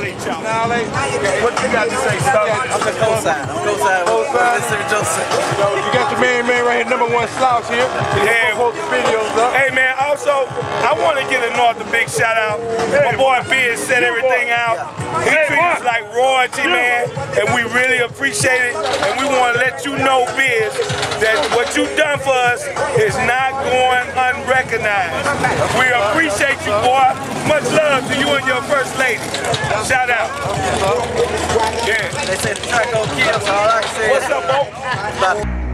annihilate y'all. What you got to say, Stubbs? I'm the co-sign. I'm co-sign. Co-sign. Mr. Joseph. You, you got your main man right here, number one slouch here. Yeah. Post videos up. Hey man, also I want to give the North a big shout out. Hey, My boy Biz set everything out. He hey, treats us like royalty, man, and we really appreciate it. And we want to let you know, Biz, that what you've done for us is not going unrecognized. We appreciate you, boy. Much love to you and your first lady. Shout out. Yeah. They say the track gon' kill, so all I can say What's up, Bo?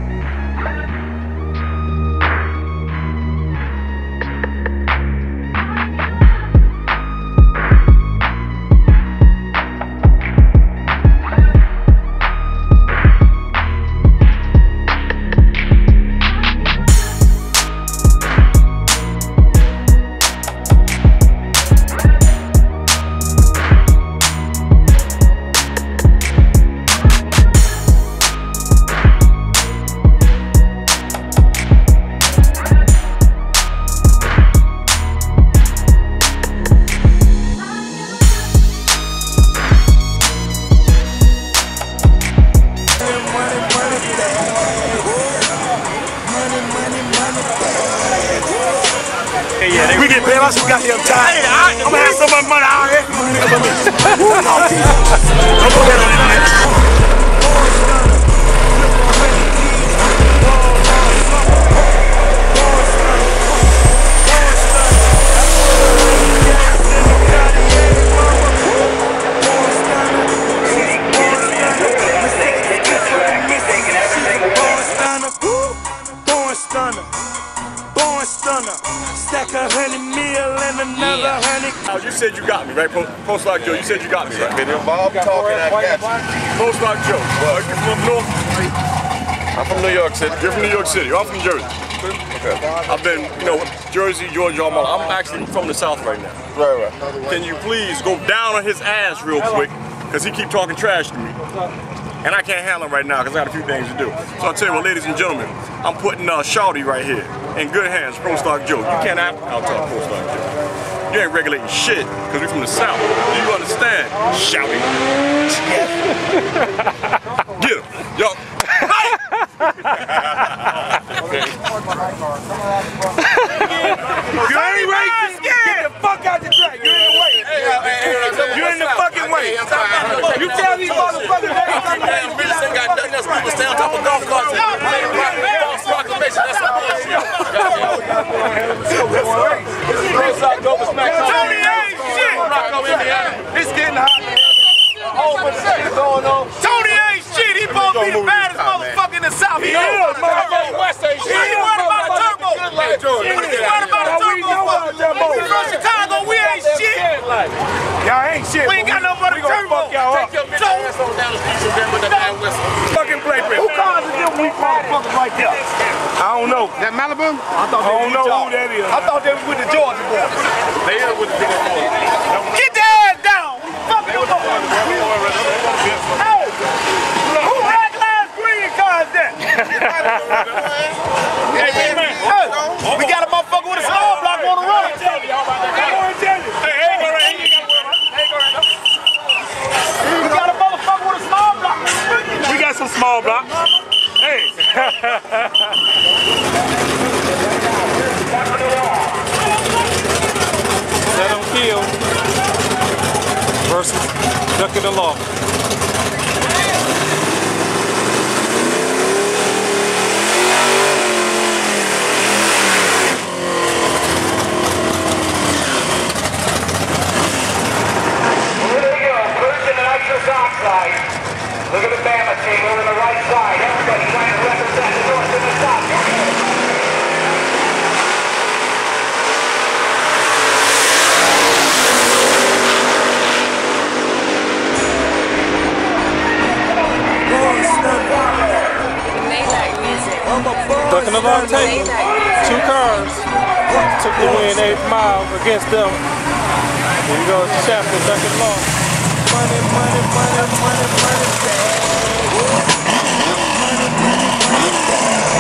We get paid. I some goddamn time. I'm gonna have so much money out here. Don't put that on the. Born stunner, stunner, born stunner. Stack a hundred mil and another hundred. Now, you said you got me, right? Post, Pro Stock Joe, you said you got me, right? Video Bob talking, I got you. Pro Stock Joe. Well, you from up north? I'm from New York City. You're from New York City. I'm from Jersey. Okay. I've been, you know, Jersey, Georgia, all my life. I'm actually from the South right now. Right, right. Can you please go down on his ass real quick? Because he keep talking trash to me. And I can't handle him right now because I got a few things to do. So I'll tell you what, ladies and gentlemen, I'm putting uh, Shawty right here in good hands, Pro Stock Joe. You can't out out talk Pro Stock Joe. You ain't regulating shit because we're from the South. Do you understand? Shouty. Get him. Yo. You ain't racist. Get the fuck out the track. You're in the way. You're in the fucking way. You tell these motherfuckers they ain't coming in. Really ain't got nothing else. People stay on top of golf carts and make false proclamation. That's some bullshit. Tony ain't shit. Rocco, Indiana. It's getting hot. A whole bunch of shit going on. Tony ain't shit. He supposed to be the baddest motherfucker in the South. He ain't worried about turbo. West ain't He ain't worried about a turbo. What is he worried about a turbo for? We from Chicago. We ain't shit. Y'all ain't shit. We ain't got no but a We gonna turbo. fuck y'all up. Take your bitch ass on down the street and then with the damn whistle. Fucking play Who causes them weak motherfuckers right there? I don't know. That Malibu? I thought I don't know who that is. I thought they was with the Georgia boys. They is with the big boy. Get their ass down. Fucking them. Hey, who red lines green cars then? Hey, we got a motherfucker with a small block on the run. We got a motherfucker with a small block. We got some small block. Hey. Let them kill versus ducking the law. Stuck the long tail. Two cars took the win eight miles against them. Here you go, Shafter, second long. Money, money, money, money, money, money, money, money, money, money, money, money, money, money, money, money,